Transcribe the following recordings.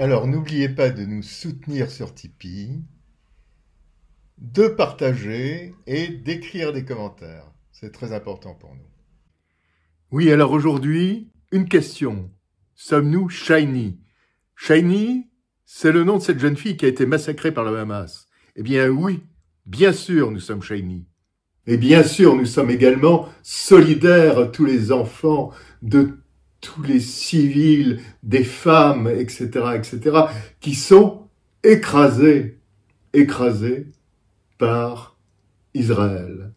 Alors n'oubliez pas de nous soutenir sur Tipeee, de partager et d'écrire des commentaires. C'est très important pour nous. Oui, alors aujourd'hui, une question. Sommes-nous Shiny? Shiny, c'est le nom de cette jeune fille qui a été massacrée par le Hamas. Eh bien oui, bien sûr, nous sommes Shiny. Et bien sûr, nous sommes également solidaires, tous les enfants de tous les civils, des femmes, etc., etc., qui sont écrasés, écrasés par Israël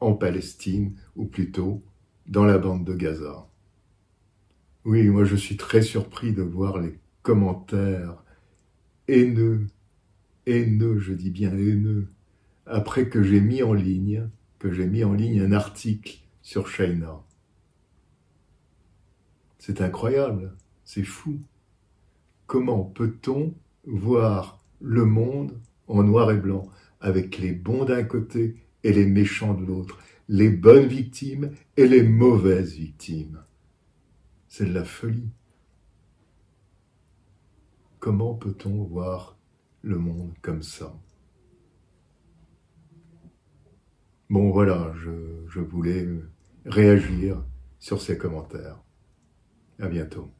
en Palestine, ou plutôt dans la bande de Gaza. Oui, moi je suis très surpris de voir les commentaires haineux, haineux, je dis bien haineux, après que j'ai mis en ligne, que j'ai mis en ligne un article sur China. C'est incroyable, c'est fou. Comment peut-on voir le monde en noir et blanc, avec les bons d'un côté et les méchants de l'autre, les bonnes victimes et les mauvaises victimes? C'est de la folie. Comment peut-on voir le monde comme ça? Bon voilà, je, voulais réagir sur ces commentaires. À bientôt.